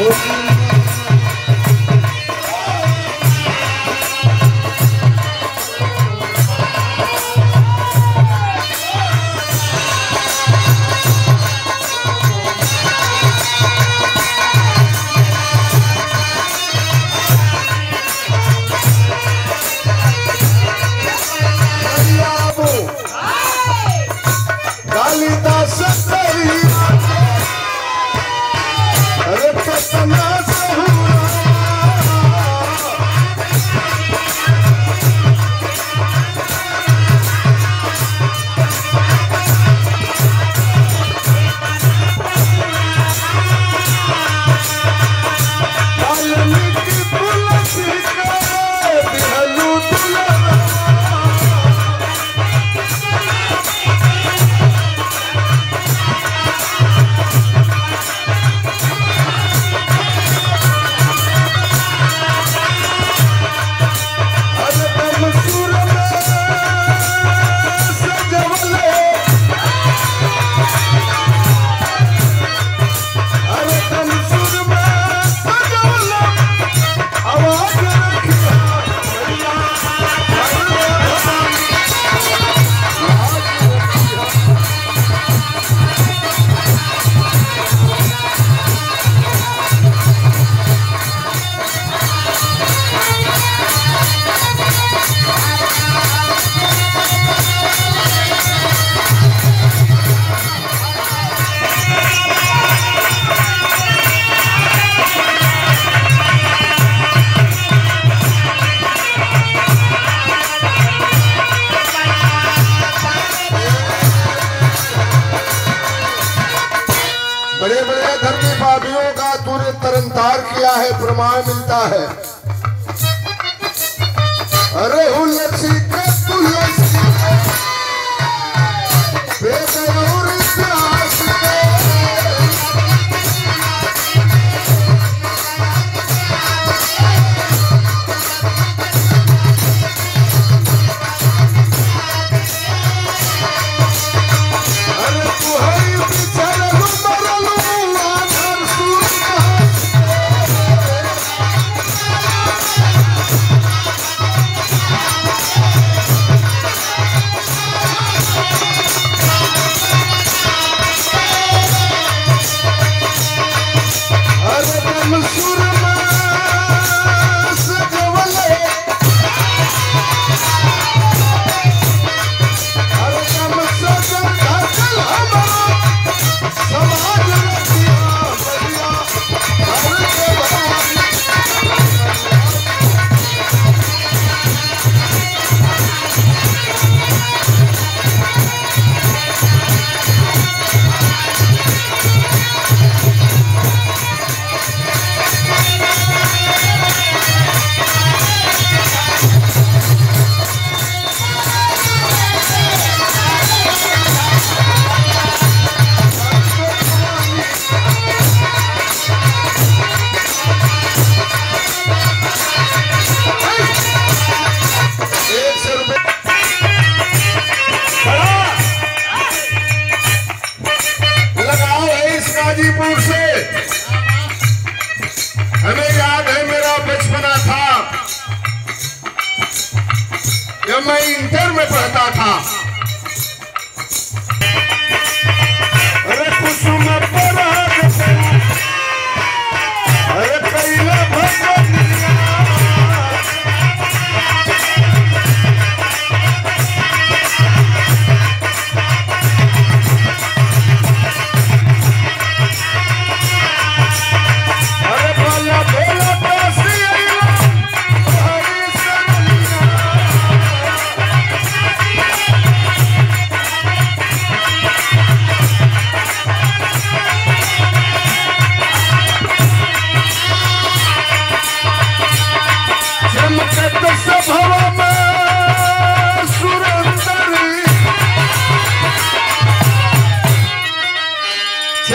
为。बड़े बड़े धर्मी पापियों का तरन तार किया है प्रमाण मिलता है अरे हुल्लसी का say.